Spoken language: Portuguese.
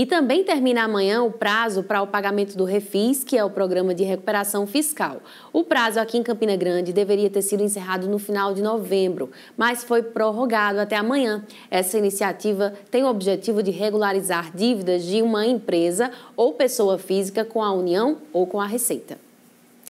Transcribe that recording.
E também termina amanhã o prazo para o pagamento do Refis, que é o Programa de Recuperação Fiscal. O prazo aqui em Campina Grande deveria ter sido encerrado no final de novembro, mas foi prorrogado até amanhã. Essa iniciativa tem o objetivo de regularizar dívidas de uma empresa ou pessoa física com a União ou com a Receita.